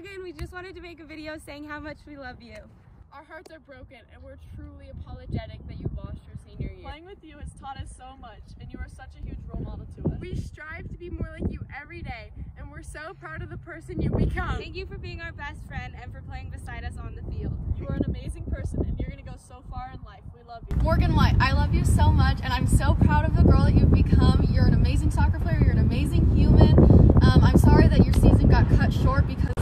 Morgan. We just wanted to make a video saying how much we love you. Our hearts are broken and we're truly apologetic that you lost your senior year. Playing with you has taught us so much and you are such a huge role model to us. We strive to be more like you every day and we're so proud of the person you become. Thank you for being our best friend and for playing beside us on the field. You are an amazing person and you're going to go so far in life. We love you. Morgan White, I love you so much and I'm so proud of the girl that you've become. You're an amazing soccer player, you're an amazing human. Um, I'm sorry that your season got cut short because, you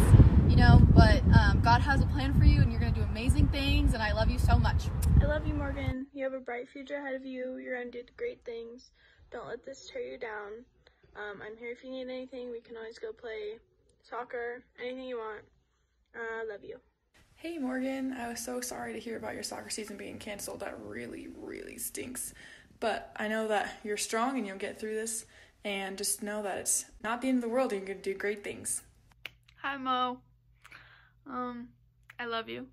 know, but um, God has a plan for you and you're going to do amazing things and I love you so much. I love you, Morgan. You have a bright future ahead of you. You're going to do great things. Don't let this tear you down. Um, I'm here if you need anything. We can always go play soccer, anything you want. I uh, love you. Hey Morgan, I was so sorry to hear about your soccer season being canceled. That really, really stinks. But I know that you're strong and you'll get through this. And just know that it's not the end of the world. You're going to do great things. Hi, Mo. Um, I love you.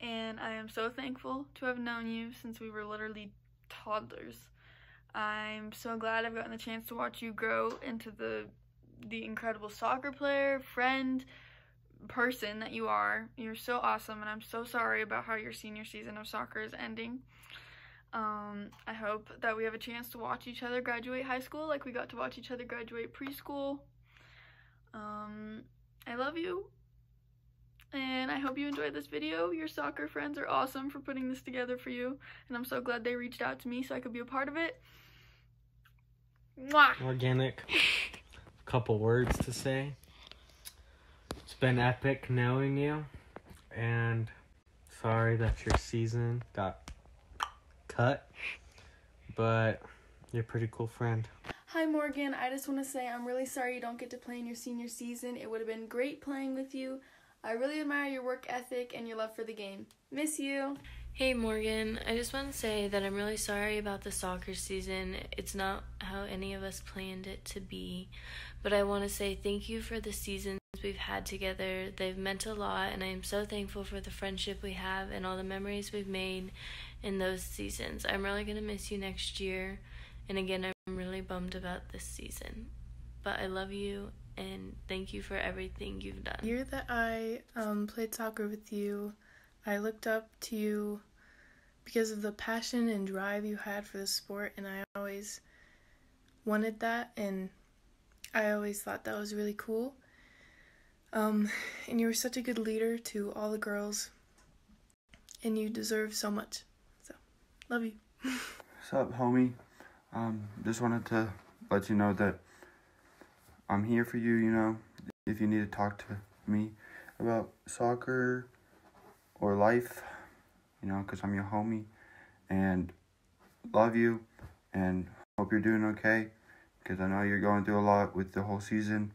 And I am so thankful to have known you since we were literally toddlers. I'm so glad I've gotten the chance to watch you grow into the the incredible soccer player, friend, person that you are. You're so awesome and I'm so sorry about how your senior season of soccer is ending. Um, I hope that we have a chance to watch each other graduate high school like we got to watch each other graduate preschool. Um, I love you. And I hope you enjoyed this video. Your soccer friends are awesome for putting this together for you. And I'm so glad they reached out to me so I could be a part of it. Mwah! Organic. couple words to say. It's been epic knowing you. And sorry that your season got cut. But you're a pretty cool friend. Hi Morgan, I just want to say I'm really sorry you don't get to play in your senior season. It would have been great playing with you. I really admire your work ethic and your love for the game. Miss you. Hey Morgan, I just want to say that I'm really sorry about the soccer season. It's not how any of us planned it to be. But I want to say thank you for the seasons we've had together. They've meant a lot, and I am so thankful for the friendship we have and all the memories we've made in those seasons. I'm really going to miss you next year. And again, I'm really bummed about this season. But I love you and thank you for everything you've done. The year that I um, played soccer with you, I looked up to you because of the passion and drive you had for the sport, and I always wanted that, and I always thought that was really cool. Um, and you were such a good leader to all the girls, and you deserve so much. So, love you. What's up, homie? Um, just wanted to let you know that I'm here for you, you know, if you need to talk to me about soccer or life, you know, because I'm your homie and love you and hope you're doing okay because I know you're going through a lot with the whole season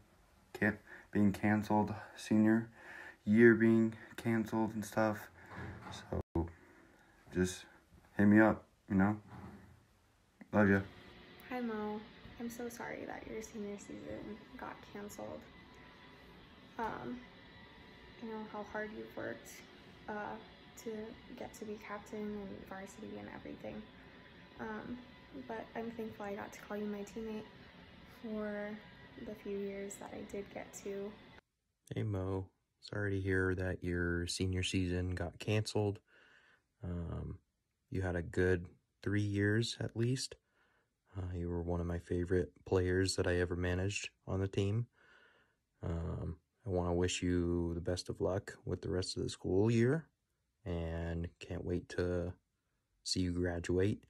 can't being canceled, senior year being canceled and stuff. So just hit me up, you know. Love you. Hi Mo. I'm so sorry that your senior season got canceled. Um, you know how hard you've worked uh, to get to be captain and varsity and everything. Um, but I'm thankful I got to call you my teammate for the few years that I did get to. Hey Mo, sorry to hear that your senior season got canceled. Um, you had a good three years at least. Uh, you were one of my favorite players that I ever managed on the team. Um, I want to wish you the best of luck with the rest of the school year and can't wait to see you graduate.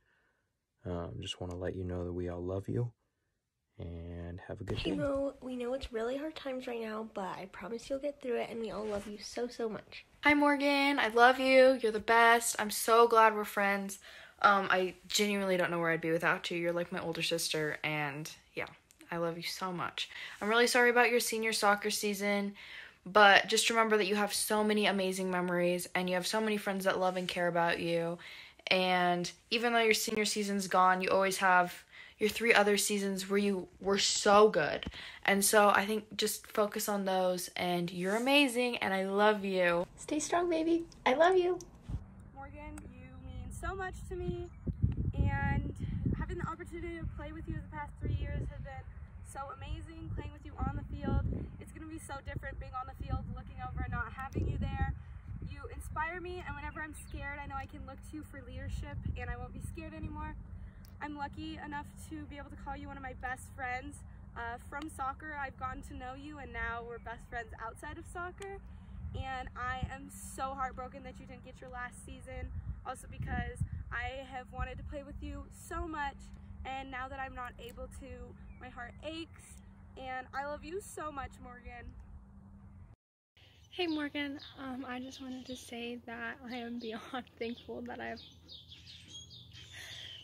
Um, just want to let you know that we all love you and have a good hey, day. Mo, we know it's really hard times right now, but I promise you'll get through it and we all love you so, so much. Hi, Morgan. I love you. You're the best. I'm so glad we're friends. Um, I genuinely don't know where I'd be without you. You're like my older sister, and yeah, I love you so much. I'm really sorry about your senior soccer season, but just remember that you have so many amazing memories, and you have so many friends that love and care about you. And even though your senior season's gone, you always have your three other seasons where you were so good. And so I think just focus on those, and you're amazing, and I love you. Stay strong, baby. I love you so much to me and having the opportunity to play with you the past three years has been so amazing playing with you on the field it's going to be so different being on the field looking over and not having you there. You inspire me, and whenever I'm scared, I know I can look to you for leadership and I won't be scared anymore. I'm lucky enough to be able to call you one of my best friends. Uh, from soccer, I've gotten to know you, and now we're best friends outside of soccer. And I am so heartbroken that you didn't get your last season, also because I have wanted to play with you so much, and now that I'm not able to, my heart aches, and I love you so much, Morgan. Hey Morgan, um, I just wanted to say that I am beyond thankful that I've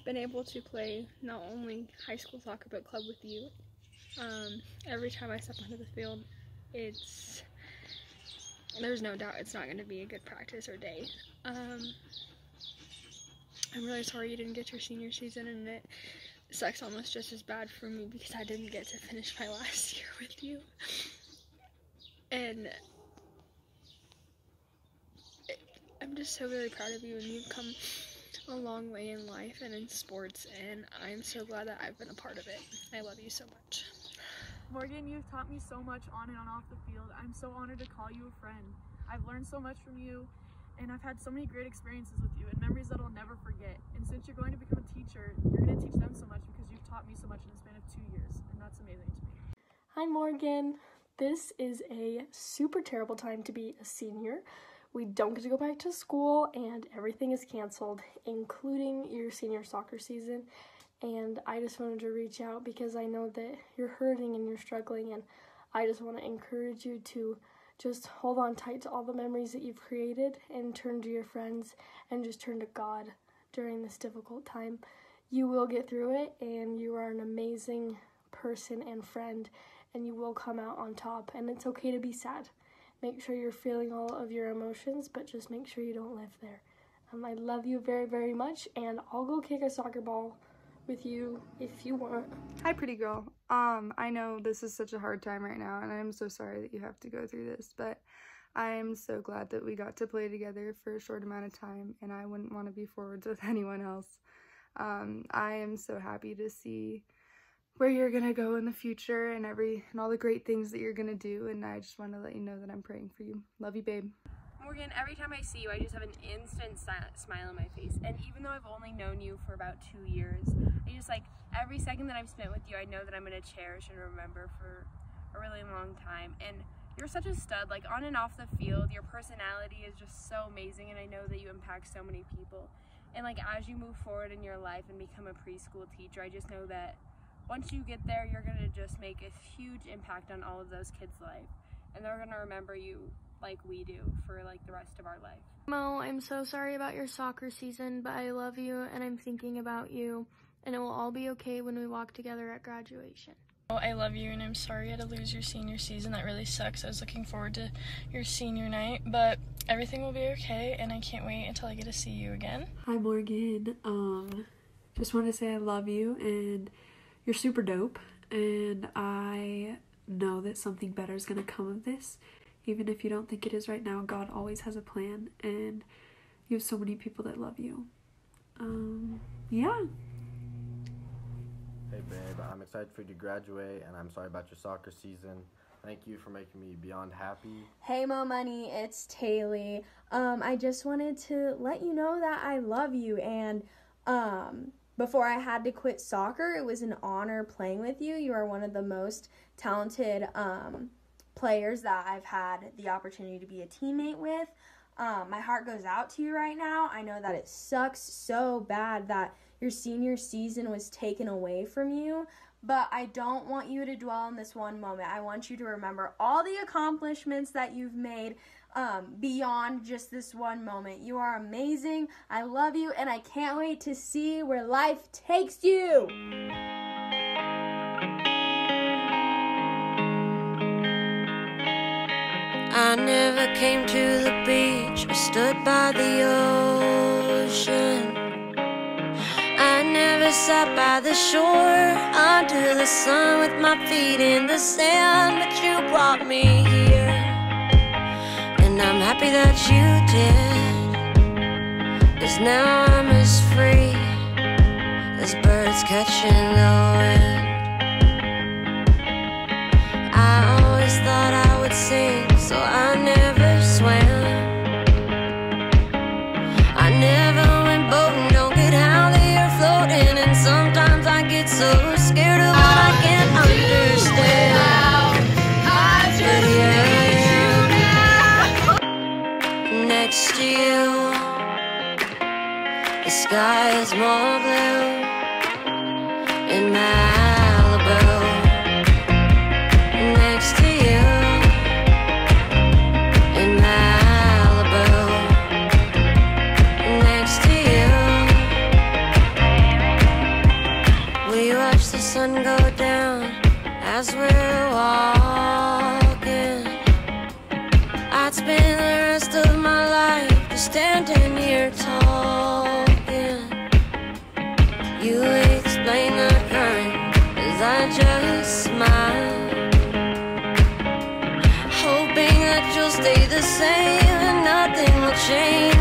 been able to play not only high school soccer but club with you. Um, every time I step onto the field, it's there's no doubt it's not going to be a good practice or day. Um, I'm really sorry you didn't get your senior season, and it sucks almost just as bad for me because I didn't get to finish my last year with you. And I'm just so very proud of you, and you've come a long way in life and in sports, and I'm so glad that I've been a part of it. I love you so much. Morgan, you've taught me so much on and on off the field. I'm so honored to call you a friend. I've learned so much from you, and I've had so many great experiences with you and memories that I'll never forget. And since you're going to become a teacher, you're going to teach them so much because you've taught me so much in the span of two years, and that's amazing to me. Hi, Morgan. This is a super terrible time to be a senior. We don't get to go back to school, and everything is canceled, including your senior soccer season. And I just wanted to reach out because I know that you're hurting and you're struggling, and I just want to encourage you to just hold on tight to all the memories that you've created and turn to your friends and just turn to God during this difficult time. You will get through it, and you are an amazing person and friend, and you will come out on top. And it's okay to be sad. Make sure you're feeling all of your emotions, but just make sure you don't live there. Um, I love you very, very much, and I'll go kick a soccer ball with you if you want. Hi, pretty girl. Um, I know this is such a hard time right now, and I'm so sorry that you have to go through this, but I am so glad that we got to play together for a short amount of time, and I wouldn't want to be forwards with anyone else. Um, I am so happy to see where you're gonna go in the future and every and all the great things that you're gonna do, and I just want to let you know that I'm praying for you. Love you, babe. Morgan, every time I see you, I just have an instant smile on my face. And even though I've only known you for about two years, I just like every second that I've spent with you, I know that I'm to cherish and remember for a really long time. And you're such a stud, like on and off the field, your personality is just so amazing. And I know that you impact so many people. And like as you move forward in your life and become a preschool teacher, I just know that once you get there, you're going to just make a huge impact on all of those kids' life. And they're going to remember you like we do for like the rest of our life. Mo, I'm so sorry about your soccer season, but I love you and I'm thinking about you and it will all be okay when we walk together at graduation. Oh, I love you and I'm sorry you had to lose your senior season. That really sucks. I was looking forward to your senior night, but everything will be okay and I can't wait until I get to see you again. Hi Morgan. Um just want to say I love you and you're super dope and I know that something better is going to come of this even if you don't think it is right now, God always has a plan, and you have so many people that love you. Um, yeah. Hey, babe, I'm excited for you to graduate, and I'm sorry about your soccer season. Thank you for making me beyond happy. Hey, Mo Money, it's Taylor. Um, I just wanted to let you know that I love you, and um, before I had to quit soccer, it was an honor playing with you. You are one of the most talented um, players that I've had the opportunity to be a teammate with. Um, my heart goes out to you right now. I know that it sucks so bad that your senior season was taken away from you, but I don't want you to dwell on this one moment. I want you to remember all the accomplishments that you've made um, beyond just this one moment. You are amazing. I love you, and I can't wait to see where life takes you. I never came to the beach or stood by the ocean. I never sat by the shore under the sun with my feet in the sand, but you brought me here. Happy that you did. Cause now I'm as free more blue. I just smile, hoping that you'll stay the same and nothing will change.